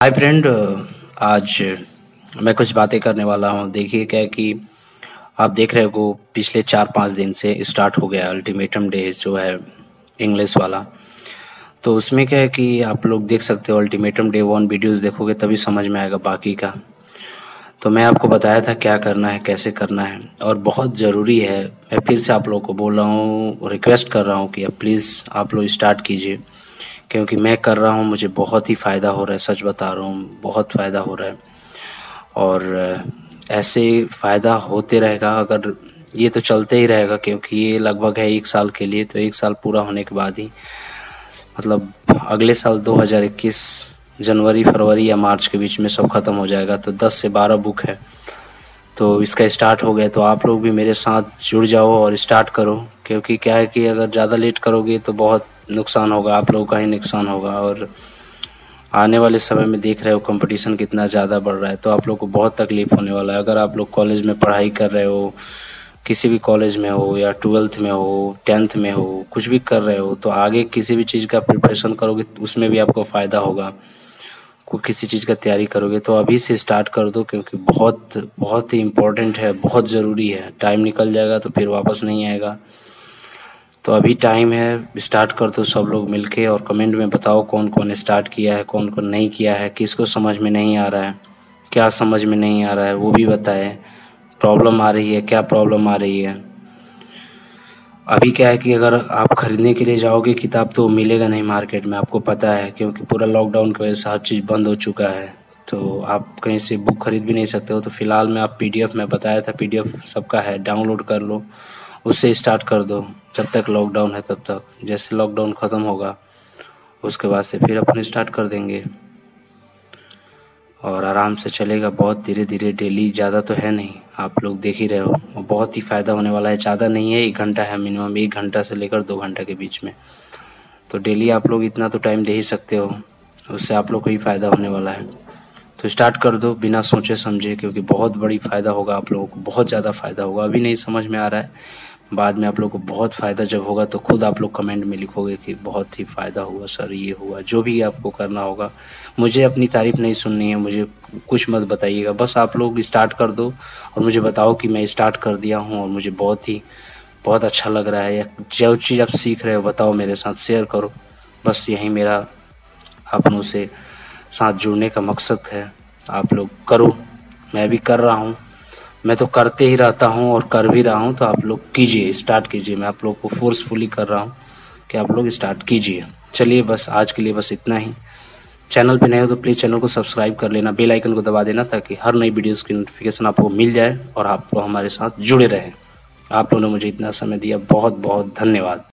Hi friend आज मैं कुछ बातें करने वाला हूँ। देखिए, क्या कि आप देख रहे हो पिछले चार पाँच दिन से स्टार्ट हो गया अल्टीमेटम डे जो है इंग्लिश वाला। तो उसमें क्या है कि आप लोग देख सकते हो अल्टीमेटम डे वन वीडियोस देखोगे तभी समझ में आएगा बाकी का। तो मैं आपको बताया था क्या करना है, कैसे करना है और बहुत ज़रूरी है। मैं फिर से आप लोगों को बोल रहा हूँ रिक्वेस्ट कर रहा हूँ कि प्लीज़ आप लोग स्टार्ट कीजिए। क्योंकि मैं कर रहा हूँ, मुझे बहुत ही फ़ायदा हो रहा है, सच बता रहा हूँ, बहुत फ़ायदा हो रहा है। और ऐसे फ़ायदा होते रहेगा, अगर ये तो चलते ही रहेगा, क्योंकि ये लगभग है एक साल के लिए तो एक साल पूरा होने के बाद ही मतलब अगले साल 2021 जनवरी, फरवरी या मार्च के बीच में सब ख़त्म हो जाएगा तो 10 से 12 बुक है। तो इसका स्टार्ट हो गया तो आप लोग भी मेरे साथ जुड़ जाओ और स्टार्ट करो, क्योंकि क्या है कि अगर ज़्यादा लेट करोगे तो बहुत नुकसान होगा, आप लोगों का ही नुकसान होगा और आने वाले समय में देख रहे हो कंपटीशन कितना ज़्यादा बढ़ रहा है। तो आप लोग को बहुत तकलीफ़ होने वाला है। अगर आप लोग कॉलेज में पढ़ाई कर रहे हो, किसी भी कॉलेज में हो या ट्वेल्थ में हो टेंथ में हो, कुछ भी कर रहे हो तो आगे किसी भी चीज़ का प्रिपरेशन करोगे, उसमें भी आपको फ़ायदा होगा। को किसी चीज़ का तैयारी करोगे तो अभी से स्टार्ट कर दो क्योंकि बहुत बहुत ही इम्पोर्टेंट है, बहुत ज़रूरी है। टाइम निकल जाएगा तो फिर वापस नहीं आएगा। तो अभी टाइम है स्टार्ट कर दो सब लोग मिलके और कमेंट में बताओ कौन कौन स्टार्ट किया है कौन कौन नहीं किया है, किसको समझ में नहीं आ रहा है, क्या समझ में नहीं आ रहा है, वो भी बताए। प्रॉब्लम आ रही है, क्या प्रॉब्लम आ रही है? अभी क्या है कि अगर आप ख़रीदने के लिए जाओगे, किताब तो मिलेगा नहीं मार्केट में, आपको पता है, क्योंकि पूरा लॉकडाउन की वजह से हर चीज़ बंद हो चुका है। तो आप कहीं से बुक खरीद भी नहीं सकते हो तो फ़िलहाल मैं आप पीडीएफ में बताया था पीडीएफ सबका है डाउनलोड कर लो, उससे स्टार्ट कर दो। जब तक लॉकडाउन है तब तक। जैसे लॉकडाउन ख़त्म होगा, उसके बाद से फिर अपन स्टार्ट कर देंगे। और आराम से चलेगा बहुत धीरे धीरे डेली ज़्यादा तो है नहीं। आप लोग देख ही रहे हो। और बहुत ही फ़ायदा होने वाला है। ज़्यादा नहीं है, एक घंटा है मिनिमम एक घंटा से लेकर दो घंटा के बीच में। तो डेली आप लोग इतना तो टाइम दे ही सकते हो। उससे आप लोग को ही फ़ायदा होने वाला है। तो स्टार्ट कर दो बिना सोचे समझे, क्योंकि बहुत बड़ी फ़ायदा होगा आप लोगों को। बहुत ज़्यादा फ़ायदा होगा। अभी नहीं समझ में आ रहा है। बाद में आप लोग को बहुत फ़ायदा जब होगा तो खुद आप लोग कमेंट में लिखोगे कि बहुत ही फ़ायदा हुआ सर, ये हुआ, जो भी आपको करना होगा। मुझे अपनी तारीफ़ नहीं सुननी है, मुझे कुछ मत बताइएगा। बस आप लोग स्टार्ट कर दो और मुझे बताओ कि मैं स्टार्ट कर दिया हूँ और मुझे बहुत ही, बहुत अच्छा लग रहा है। जो चीज़ आप सीख रहे हो, बताओ मेरे साथ शेयर करो। बस यही मेरा अपनों से साथ जुड़ने का मकसद है। आप लोग करो। मैं भी कर रहा हूँ। मैं तो करते ही रहता हूँ और कर भी रहा हूँ तो आप लोग कीजिए स्टार्ट कीजिए। मैं आप लोग को फोर्सफुली कर रहा हूँ कि आप लोग स्टार्ट कीजिए। चलिए बस, आज के लिए बस इतना ही। चैनल पे नए हो तो प्लीज़ चैनल को सब्सक्राइब कर लेना बेल आइकन को दबा देना, ताकि हर नई वीडियोस की नोटिफिकेशन आपको मिल जाए और आप लोग हमारे साथ जुड़े रहें। आप लोगों ने मुझे इतना समय दिया बहुत बहुत धन्यवाद।